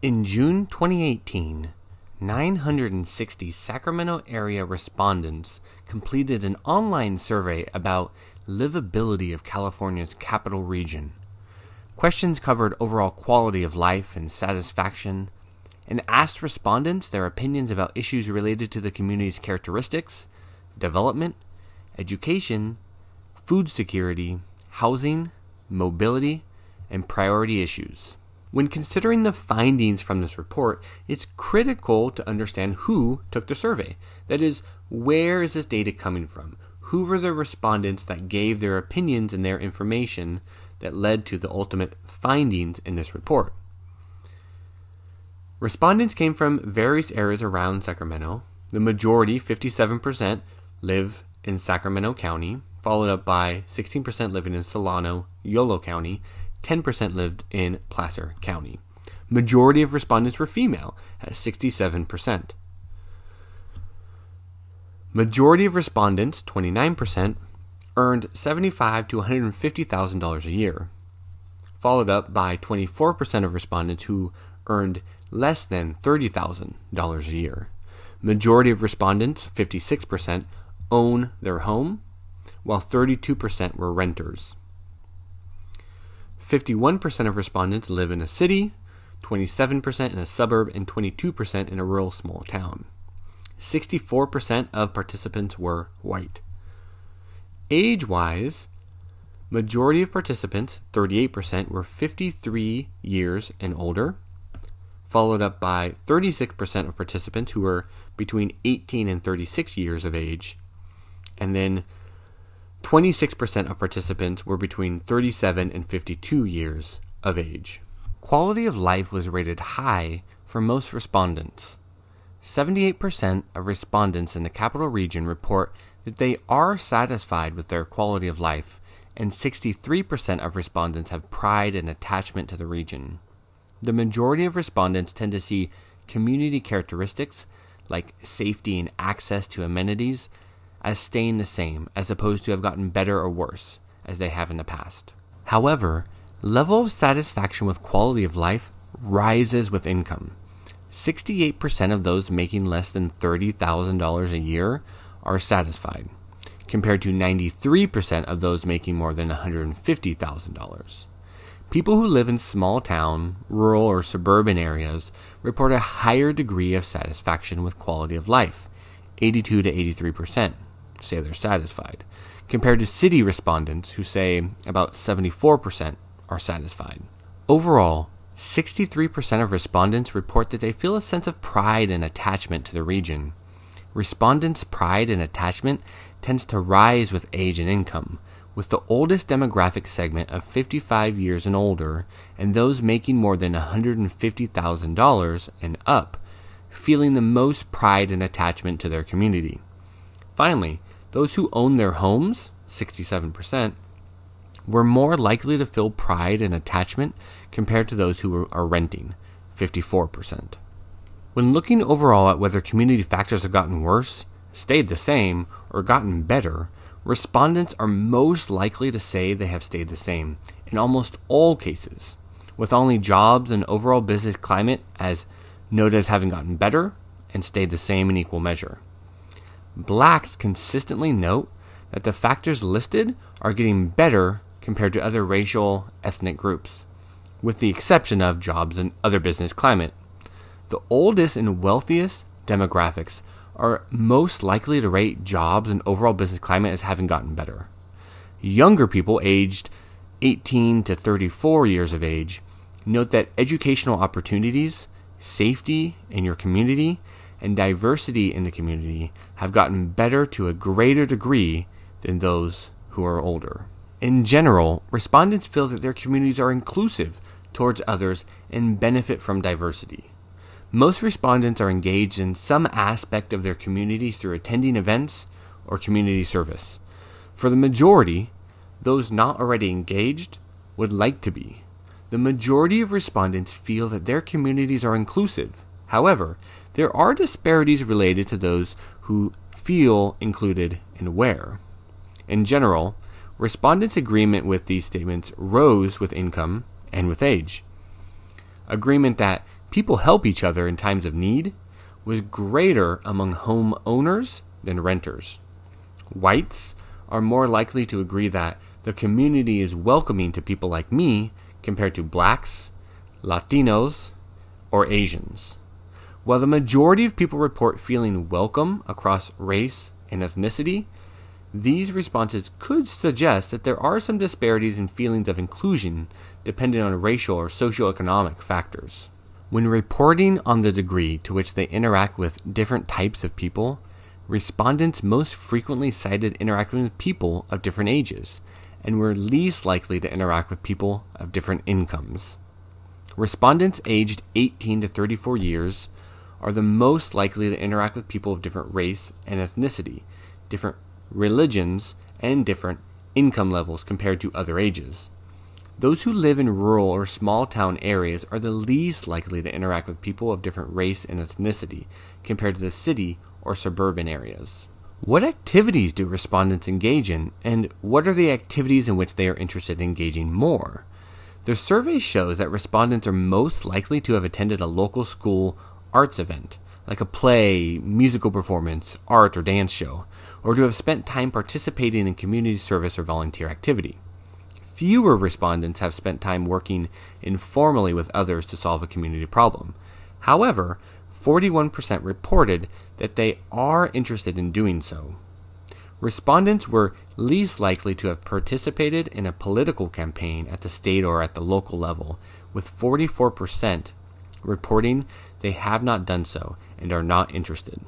In June 2018, 960 Sacramento area respondents completed an online survey about livability of California's capital region. Questions covered overall quality of life and satisfaction, and asked respondents their opinions about issues related to the community's characteristics, development, education, food security, housing, mobility, and priority issues. When considering the findings from this report, it's critical to understand who took the survey. That is, where is this data coming from? Who were the respondents that gave their opinions and their information that led to the ultimate findings in this report? Respondents came from various areas around Sacramento. The majority, 57%, live in Sacramento County, followed up by 16% living in Solano, Yolo County, 10% lived in Placer County. Majority of respondents were female at 67%. Majority of respondents, 29%, earned $75 to $150,000 a year, followed up by 24% of respondents who earned less than $30,000 a year. Majority of respondents, 56%, own their home, while 32% were renters. 51% of respondents live in a city, 27% in a suburb, and 22% in a rural small town. 64% of participants were white. Age wise, majority of participants, 38%, were 53 years and older, followed up by 36% of participants who were between 18 and 36 years of age, and then 26% of participants were between 37 and 52 years of age. Quality of life was rated high for most respondents. 78% of respondents in the capital region report that they are satisfied with their quality of life, and 63% of respondents have pride and attachment to the region. The majority of respondents tend to see community characteristics like safety and access to amenities as staying the same as opposed to have gotten better or worse as they have in the past. However, level of satisfaction with quality of life rises with income. 68% of those making less than $30,000 a year are satisfied, compared to 93% of those making more than $150,000. People who live in small town, rural, or suburban areas report a higher degree of satisfaction with quality of life, 82 to 83% say they're satisfied, compared to city respondents who say about 74% are satisfied. Overall, 63% of respondents report that they feel a sense of pride and attachment to the region. Respondents' pride and attachment tends to rise with age and income, with the oldest demographic segment of 55 years and older, and those making more than $150,000 and up, feeling the most pride and attachment to their community. Finally, those who own their homes, 67%, were more likely to feel pride and attachment compared to those who are renting, 54%. When looking overall at whether community factors have gotten worse, stayed the same, or gotten better, respondents are most likely to say they have stayed the same in almost all cases, with only jobs and overall business climate as noted as having gotten better and stayed the same in equal measure blacks consistently note that the factors listed are getting better compared to other racial ethnic groups, with the exception of jobs and other business climate. The oldest and wealthiest demographics are most likely to rate jobs and overall business climate as having gotten better. Younger people aged 18 to 34 years of age note that educational opportunities, safety in your community, and diversity in the community have gotten better to a greater degree than those who are older. In general, respondents feel that their communities are inclusive towards others and benefit from diversity. Most respondents are engaged in some aspect of their communities through attending events or community service. For the majority, those not already engaged would like to be. The majority of respondents feel that their communities are inclusive. However, there are disparities related to those who feel included and where. In general, respondents' agreement with these statements rose with income and with age. Agreement that people help each other in times of need was greater among home owners than renters. Whites are more likely to agree that the community is welcoming to people like me compared to blacks, Latinos, or Asians. While the majority of people report feeling welcome across race and ethnicity, these responses could suggest that there are some disparities in feelings of inclusion depending on racial or socioeconomic factors. When reporting on the degree to which they interact with different types of people, respondents most frequently cited interacting with people of different ages and were least likely to interact with people of different incomes. Respondents aged 18 to 34 years are the most likely to interact with people of different race and ethnicity, different religions, and different income levels compared to other ages. Those who live in rural or small town areas are the least likely to interact with people of different race and ethnicity compared to the city or suburban areas. What activities do respondents engage in, and what are the activities in which they are interested in engaging more? The survey shows that respondents are most likely to have attended a local school arts event, like a play, musical performance, art, or dance show, or to have spent time participating in community service or volunteer activity fewer respondents have spent time working informally with others to solve a community problem. However, 41% reported that they are interested in doing so. Respondents were least likely to have participated in a political campaign at the state or at the local level, with 44% reporting they have not done so and are not interested.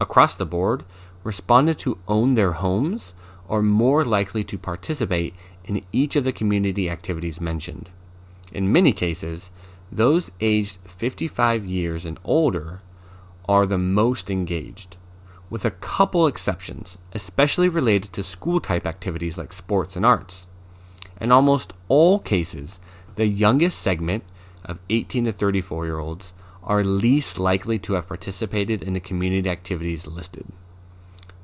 Across the board, respondents who own their homes are more likely to participate in each of the community activities mentioned. In many cases, those aged 55 years and older are the most engaged, with a couple exceptions, especially related to school type activities like sports and arts. In almost all cases, the youngest segment of 18 to 34 year olds are least likely to have participated in the community activities listed.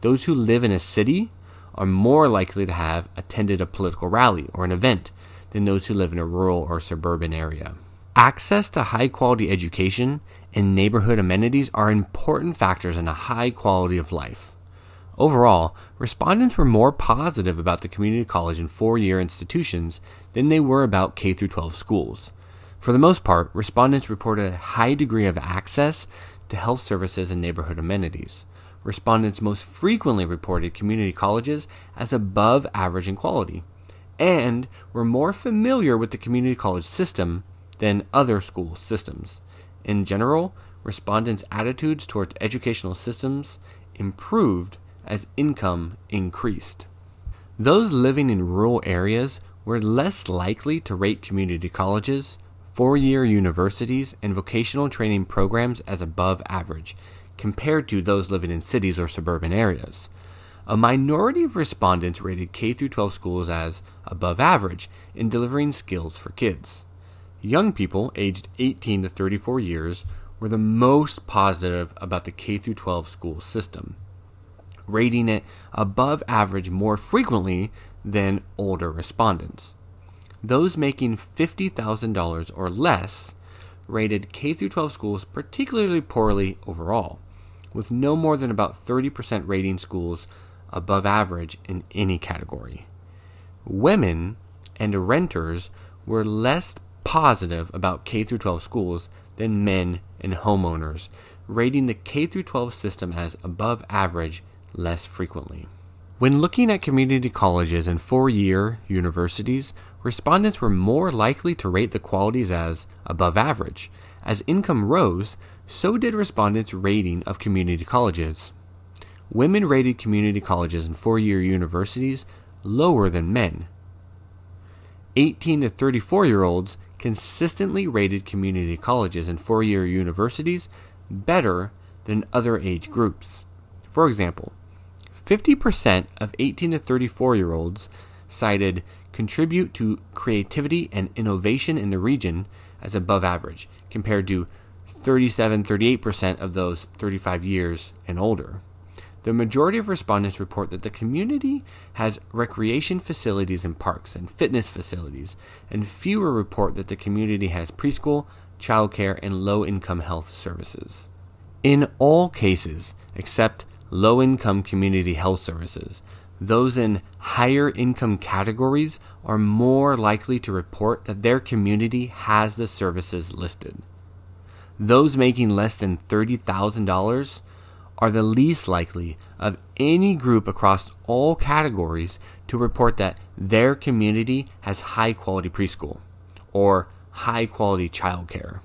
Those who live in a city are more likely to have attended a political rally or an event than those who live in a rural or suburban area. Access to high quality education and neighborhood amenities are important factors in a high quality of life. Overall, respondents were more positive about the community college and four year institutions than they were about K 12 schools. For the most part, respondents reported a high degree of access to health services and neighborhood amenities respondents most frequently reported community colleges as above average in quality and were more familiar with the community college system than other school systems. In general, respondents' attitudes towards educational systems improved as income increased. Those living in rural areas were less likely to rate community colleges, four year universities, and vocational training programs as above average, compared to those living in cities or suburban areas. A minority of respondents rated K 12 schools as above average in delivering skills for kids. Young people aged 18 to 34 years were the most positive about the K 12 school system, rating it above average more frequently than older respondents. Those making $50,000 or less rated K 12 schools particularly poorly overall with no more than about 30% rating schools above average in any category. Women and renters were less positive about K 12 schools than men and homeowners, rating the K 12 system as above average less frequently. When looking at community colleges and four year universities, respondents were more likely to rate the qualities as above average. As income rose, so did respondents' rating of community colleges. Women rated community colleges and four year universities lower than men. 18 to 34 year olds consistently rated community colleges and four year universities better than other age groups. For example, 50% of 18 to 34 year olds cited contribute to creativity and innovation in the region as above average, compared to 37 38% of those 35 years and older. The majority of respondents report that the community has recreation facilities and parks and fitness facilities, and fewer report that the community has preschool, childcare, and low income health services. In all cases, except low income community health services, those in higher income categories are more likely to report that their community has the services listed. Those making less than $30,000 are the least likely of any group across all categories to report that their community has high quality preschool or high quality childcare.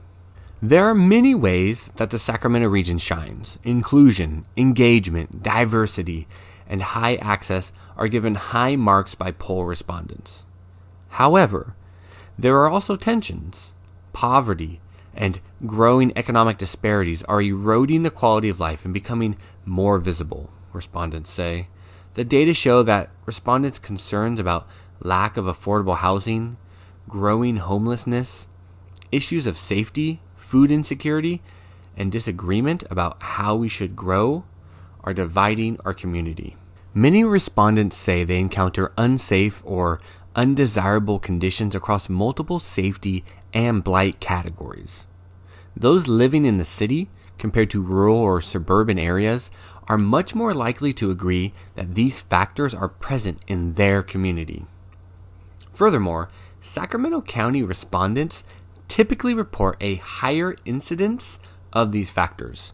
There are many ways that the Sacramento region shines. Inclusion, engagement, diversity, and high access are given high marks by poll respondents. However, there are also tensions. Poverty and growing economic disparities are eroding the quality of life and becoming more visible, respondents say. The data show that respondents' concerns about lack of affordable housing, growing homelessness, issues of safety, food insecurity, and disagreement about how we should grow are dividing our community. Many respondents say they encounter unsafe or undesirable conditions across multiple safety and blight categories. Those living in the city, compared to rural or suburban areas, are much more likely to agree that these factors are present in their community. Furthermore, Sacramento County respondents typically report a higher incidence of these factors.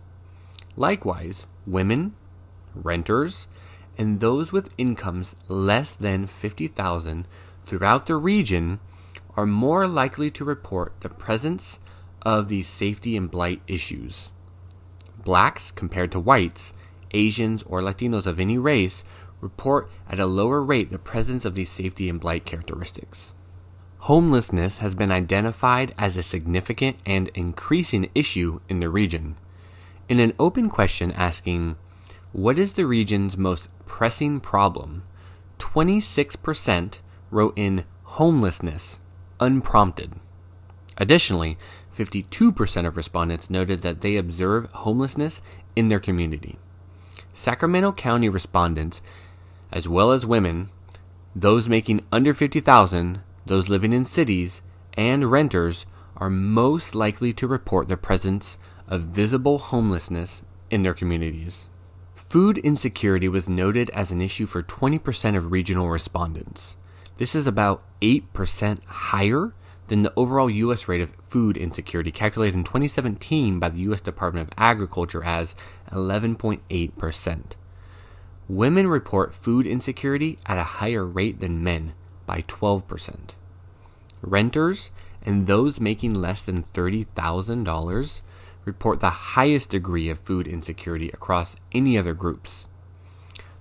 Likewise, women, renters, and those with incomes less than 50,000 throughout the region are more likely to report the presence of these safety and blight issues. Blacks compared to whites, Asians, or Latinos of any race report at a lower rate the presence of these safety and blight characteristics. Homelessness has been identified as a significant and increasing issue in the region. In an open question asking, What is the region's most pressing problem? 26% wrote in homelessness, unprompted. Additionally, 52% of respondents noted that they observe homelessness in their community. Sacramento County respondents, as well as women, those making under 50,000, those living in cities, and renters are most likely to report the presence of visible homelessness in their communities. Food insecurity was noted as an issue for 20% of regional respondents. This is about 8% higher than the overall U.S. rate of food insecurity, calculated in 2017 by the U.S. Department of Agriculture as 11.8%. Women report food insecurity at a higher rate than men by 12%. Renters and those making less than $30,000 report the highest degree of food insecurity across any other groups.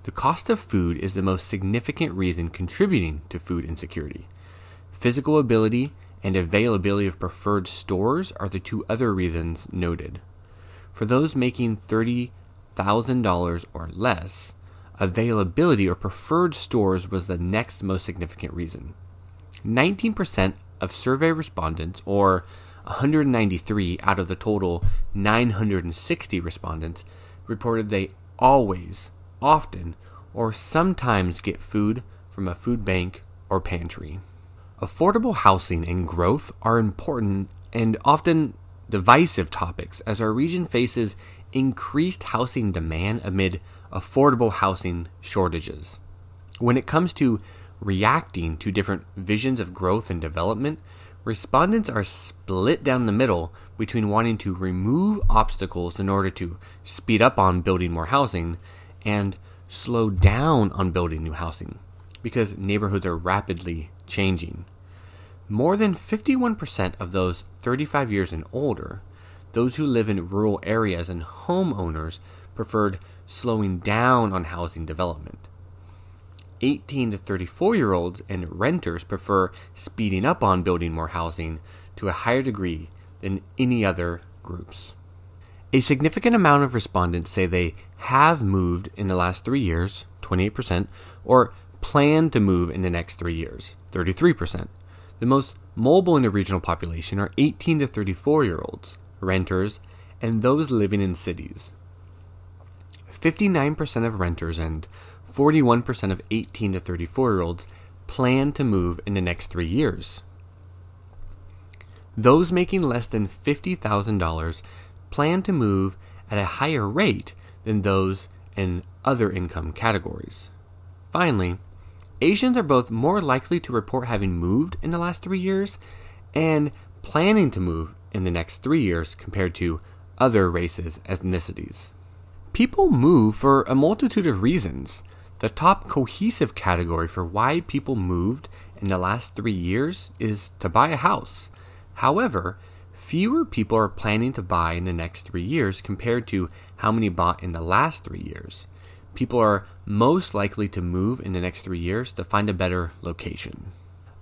The cost of food is the most significant reason contributing to food insecurity. Physical ability and availability of preferred stores are the two other reasons noted. For those making $30,000 or less, availability or preferred stores was the next most significant reason. 19% of survey respondents, or 193 out of the total 960 respondents, reported they always, often, or sometimes get food from a food bank or pantry. Affordable housing and growth are important and often divisive topics as our region faces increased housing demand amid affordable housing shortages. When it comes to reacting to different visions of growth and development, respondents are split down the middle between wanting to remove obstacles in order to speed up on building more housing and slow down on building new housing because neighborhoods are rapidly changing. More than 51% of those 35 years and older, those who live in rural areas and homeowners, preferred slowing down on housing development. 18 to 34 year olds and renters prefer speeding up on building more housing to a higher degree than any other groups. A significant amount of respondents say they have moved in the last three years, 28%, or plan to move in the next three years, 33%. The most mobile in the regional population are 18 to 34 year olds, renters, and those living in cities. 59% of renters and 41% of 18 to 34 year olds plan to move in the next three years. Those making less than $50,000 plan to move at a higher rate than those in other income categories. Finally, Asians are both more likely to report having moved in the last three years and planning to move in the next three years compared to other races, ethnicities. People move for a multitude of reasons. The top cohesive category for why people moved in the last three years is to buy a house. However, fewer people are planning to buy in the next three years compared to how many bought in the last three years. People are most likely to move in the next three years to find a better location.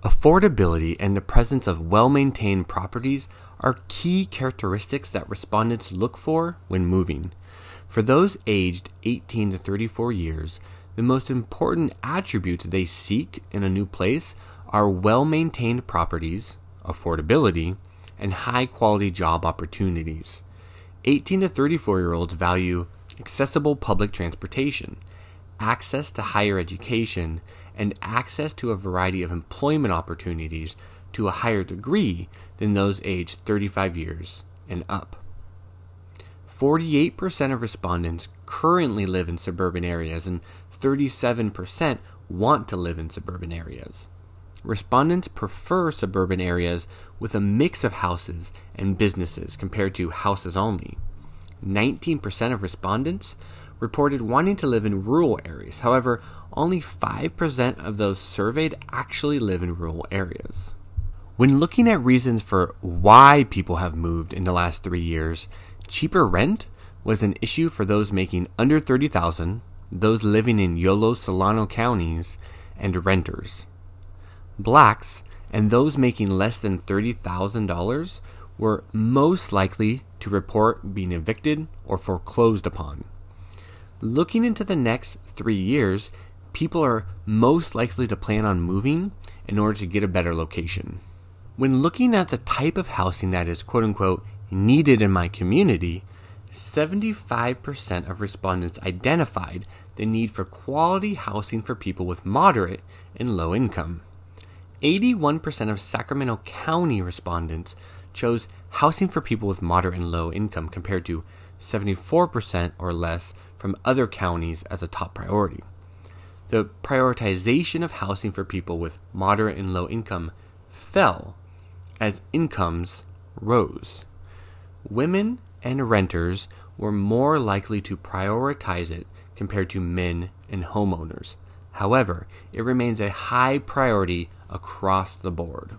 Affordability and the presence of well maintained properties are key characteristics that respondents look for when moving. For those aged 18 to 34 years, the most important attributes they seek in a new place are well maintained properties, affordability, and high quality job opportunities. 18 to 34 year olds value accessible public transportation, access to higher education, and access to a variety of employment opportunities to a higher degree than those aged 35 years and up. 48% of respondents currently live in suburban areas and 37% want to live in suburban areas. Respondents prefer suburban areas with a mix of houses and businesses compared to houses only. 19% of respondents reported wanting to live in rural areas. However, only 5% of those surveyed actually live in rural areas. When looking at reasons for why people have moved in the last three years, cheaper rent was an issue for those making under 30,000, those living in Yolo Solano counties, and renters. Blacks and those making less than $30,000 were most likely to report being evicted or foreclosed upon. Looking into the next three years, people are most likely to plan on moving in order to get a better location. When looking at the type of housing that is quote unquote needed in my community, 75% of respondents identified the need for quality housing for people with moderate and low income. 81% of Sacramento County respondents chose housing for people with moderate and low income compared to 74% or less from other counties as a top priority. The prioritization of housing for people with moderate and low income fell as incomes rose. Women and renters were more likely to prioritize it compared to men and homeowners. However, it remains a high priority across the board.